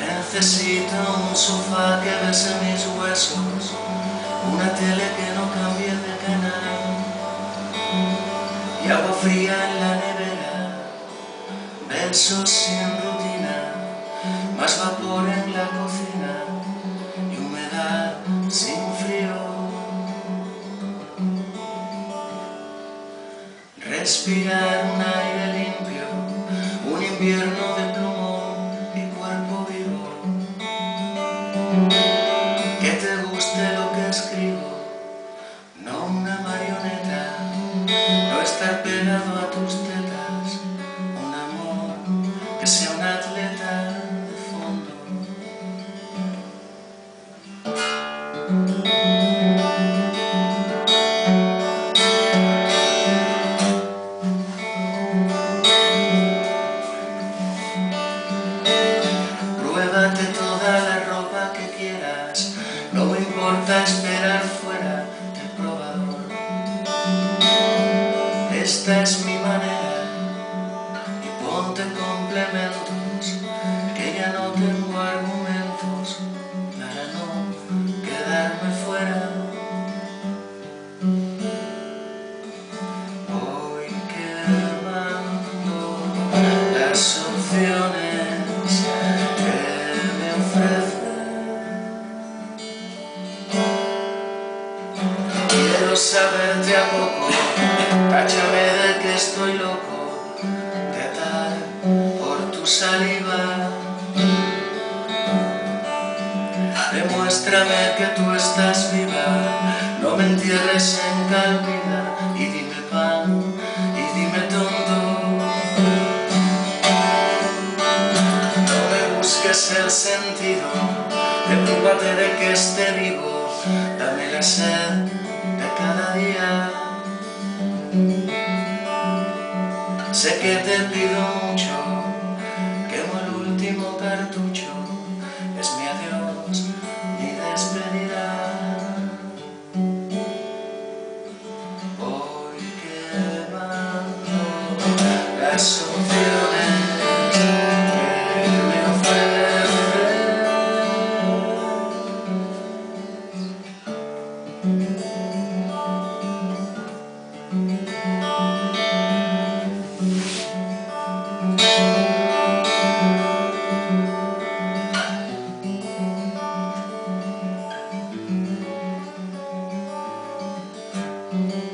Necesito un sofá que bese mis huesos, una tele que no cambie de canal y agua fría en la nevera, versos sin rutina, más vapor en la cocina. Respirar un aire limpio, un invierno de plumón y cuerpo vivo. Que te guste lo que escribo, no una marioneta, no estar pegado a tus importa esperar fuera del probador. Esta es mi manera Quiero saberte a poco, táchame de que estoy loco, de atar por tu saliva. Demuéstrame que tú estás viva, no me entierres en calvida y dime pan y dime tonto. No me busques el sentido, despreocúpate de que esté vivo, dame la sed. Sé que te pido mucho, quemo el último cartucho, es mi adiós, mi despedida. Voy quemando las opciones thank mm -hmm. you